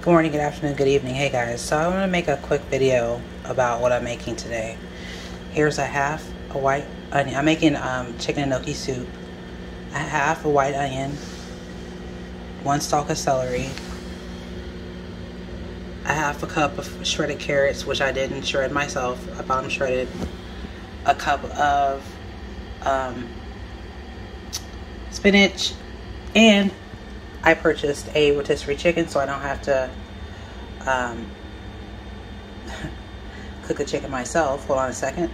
Good morning, good afternoon, good evening. Hey guys, so I'm going to make a quick video about what I'm making today. Here's a half a white onion. I'm making um, chicken gnocchi soup. A half a white onion, one stalk of celery, a half a cup of shredded carrots, which I didn't shred myself. I bought them shredded. A cup of um, spinach, and I purchased a rotisserie chicken so I don't have to um, cook a chicken myself. Hold on a second.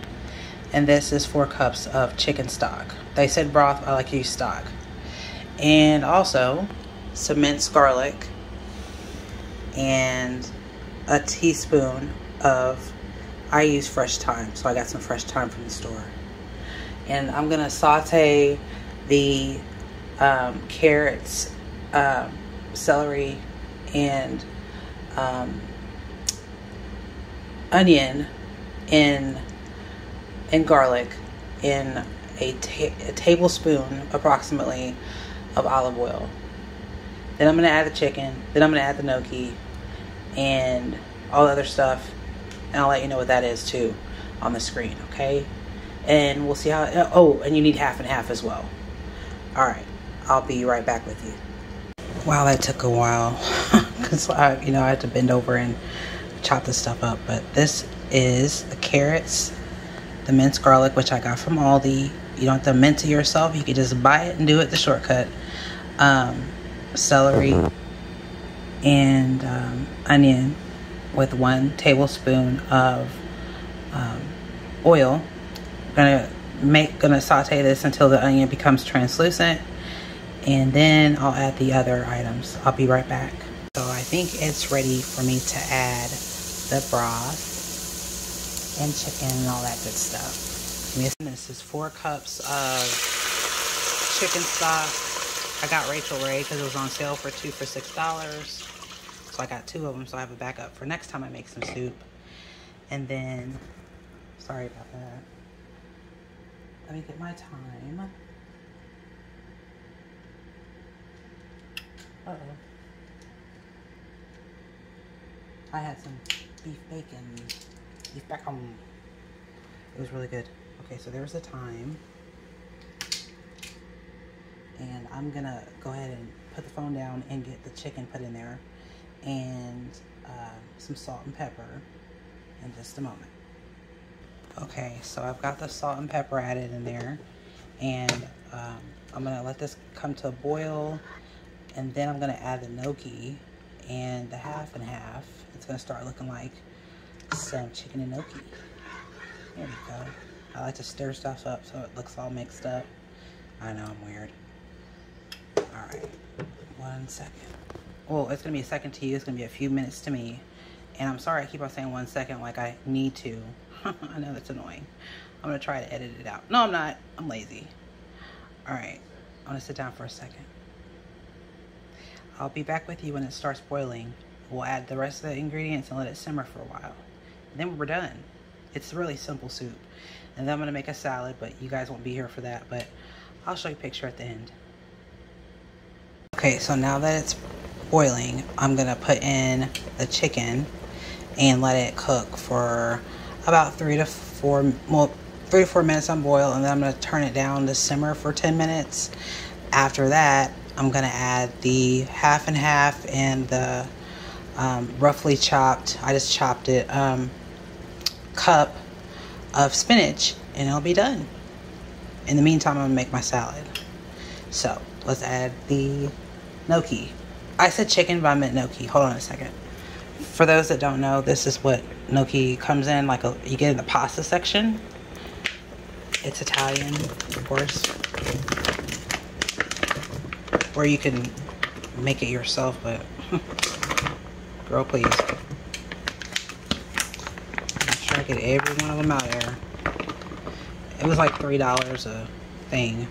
And this is four cups of chicken stock. They said broth, I like to use stock. And also some minced garlic and a teaspoon of, I use fresh thyme, so I got some fresh thyme from the store. And I'm gonna saute the um, carrots um, celery and um, onion in and garlic in a, ta a tablespoon approximately of olive oil. Then I'm gonna add the chicken. Then I'm gonna add the gnocchi and all the other stuff, and I'll let you know what that is too on the screen. Okay, and we'll see how. Oh, and you need half and half as well. All right, I'll be right back with you. Wow, that took a while because I, you know, I had to bend over and chop this stuff up. But this is the carrots, the minced garlic, which I got from Aldi. You don't have to mince it yourself. You can just buy it and do it the shortcut. Um, celery and um, onion with one tablespoon of um, oil. Gonna make gonna saute this until the onion becomes translucent and then I'll add the other items. I'll be right back. So I think it's ready for me to add the broth and chicken and all that good stuff. This is four cups of chicken stock. I got Rachael Ray because it was on sale for two for six dollars. So I got two of them so I have a backup for next time I make some soup. And then, sorry about that. Let me get my thyme. Uh oh. I had some beef bacon. Beef bacon. It was really good. Okay, so there's the thyme. And I'm gonna go ahead and put the phone down and get the chicken put in there. And uh, some salt and pepper in just a moment. Okay, so I've got the salt and pepper added in there. And um, I'm gonna let this come to a boil and then I'm going to add the gnocchi and the half and half. It's going to start looking like some chicken and gnocchi. There we go. I like to stir stuff up so it looks all mixed up. I know I'm weird. Alright. One second. Well, it's going to be a second to you. It's going to be a few minutes to me. And I'm sorry I keep on saying one second like I need to. I know that's annoying. I'm going to try to edit it out. No, I'm not. I'm lazy. Alright. I'm going to sit down for a second. I'll be back with you when it starts boiling. We'll add the rest of the ingredients and let it simmer for a while. And then we're done. It's really simple soup. And then I'm going to make a salad, but you guys won't be here for that. But I'll show you a picture at the end. Okay, so now that it's boiling, I'm going to put in the chicken and let it cook for about three to four, well, three to four minutes on boil. And then I'm going to turn it down to simmer for 10 minutes. After that, I'm going to add the half and half and the um, roughly chopped, I just chopped it, um, cup of spinach and it'll be done. In the meantime, I'm going to make my salad. So let's add the gnocchi. I said chicken, but I meant gnocchi. Hold on a second. For those that don't know, this is what gnocchi comes in. Like a, you get in the pasta section. It's Italian, of course or you can make it yourself, but girl, please. Try to get every one of them out there. It was like $3 a thing.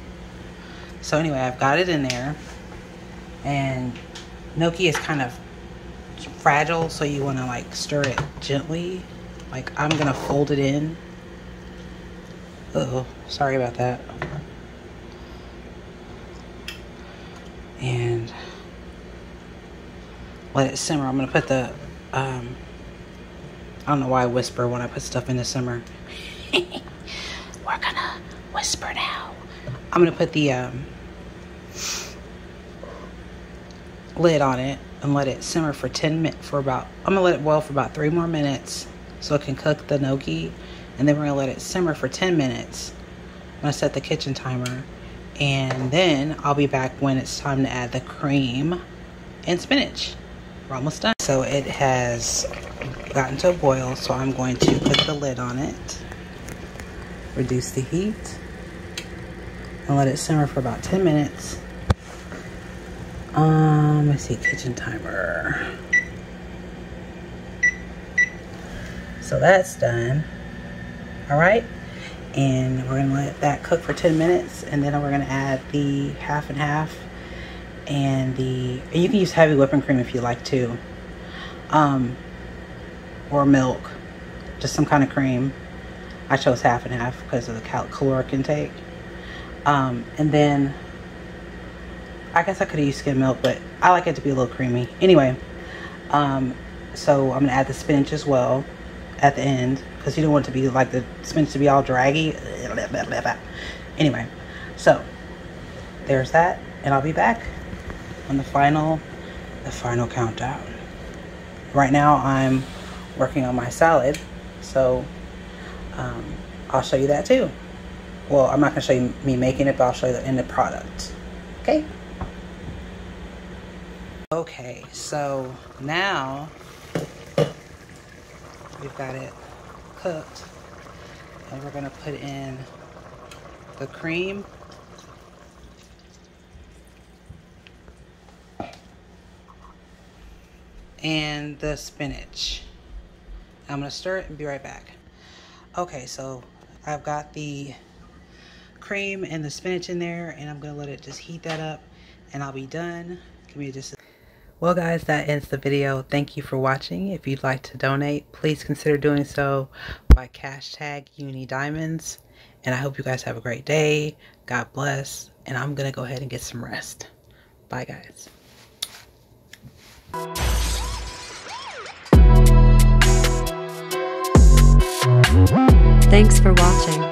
So anyway, I've got it in there. And gnocchi is kind of fragile, so you want to like stir it gently. Like I'm to fold it in. Oh, sorry about that. and let it simmer. I'm gonna put the um, I don't know why I whisper when I put stuff in the simmer. We're gonna whisper now. I'm gonna put the um, lid on it and let it simmer for 10 minutes for about I'm gonna let it boil for about three more minutes so it can cook the gnocchi. And then we're gonna let it simmer for 10 minutes. I'm gonna set the kitchen timer. And then I'll be back when it's time to add the cream and spinach. We're almost done. So it has gotten to a boil so I'm going to put the lid on it. Reduce the heat. And let it simmer for about 10 minutes um, let's see, kitchen timer. So that's done. All right. And we're to let that cook for 10 minutes. And then we're going to add the half and half. And the, you can use heavy whipping cream if you like to. Um, or milk. Just some kind of cream. I chose half and half because of the cal caloric intake. Um, and then I guess I could have used skim milk, but I like it to be a little creamy. Anyway, um, so I'm gonna add the spinach as well at the end because you don't want it to be like the spinach to be all draggy. Anyway, so there's that, and I'll be back on the final, the final countdown. Right now I'm working on my salad, so um, I'll show you that too. Well, I'm not gonna show you me making it, but I'll show you the end product. Okay. Okay, so now we've got it cooked and we're gonna put in the cream and the spinach. I'm gonna stir it and be right back. Okay, so I've got the cream and the spinach in there and I'm gonna let it just heat that up and I'll be done. Give me just well guys, that ends the video. Thank you for watching. If you'd like to donate, please consider doing so by cash tag Uni Diamonds. And I hope you guys have a great day. God bless. And I'm going to go ahead and get some rest. Bye guys. Thanks for watching.